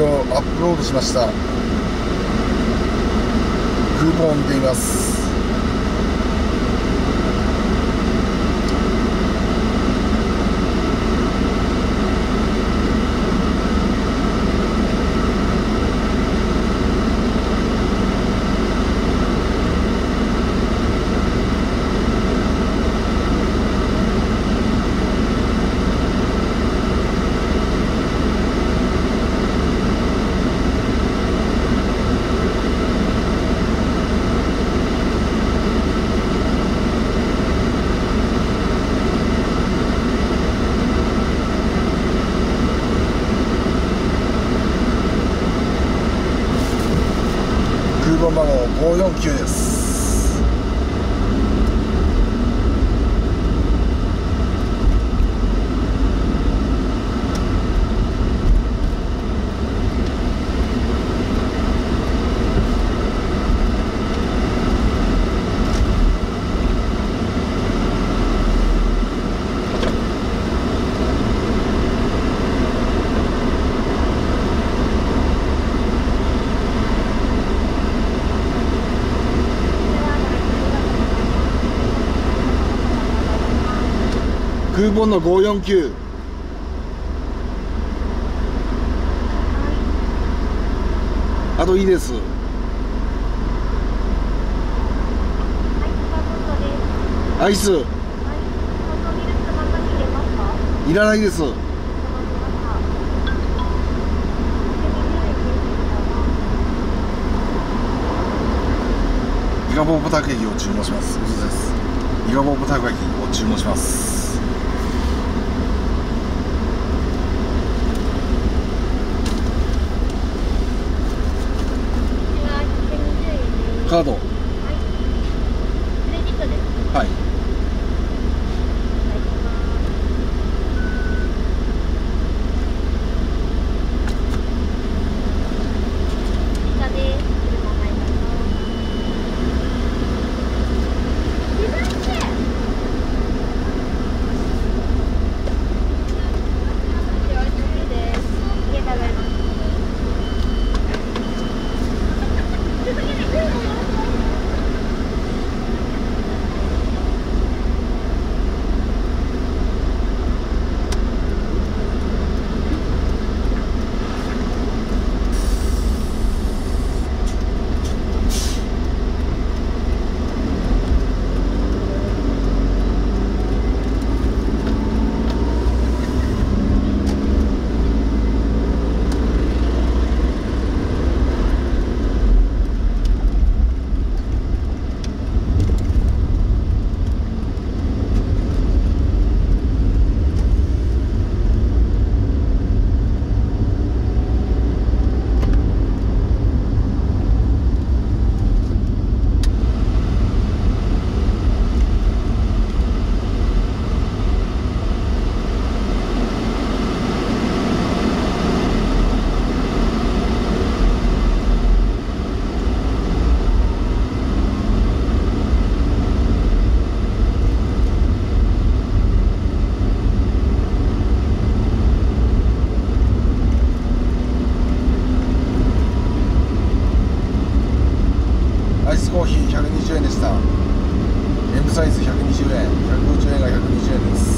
をアップロードしました。クーポンを見ています。番号549です。クーポンの549あといいです。アイス。いらないです。イガボーブたこ焼きを注文します。イガボーブたこ焼きを注文します。カード。コーヒー120円でした。M サイズ120円。150円が120円です。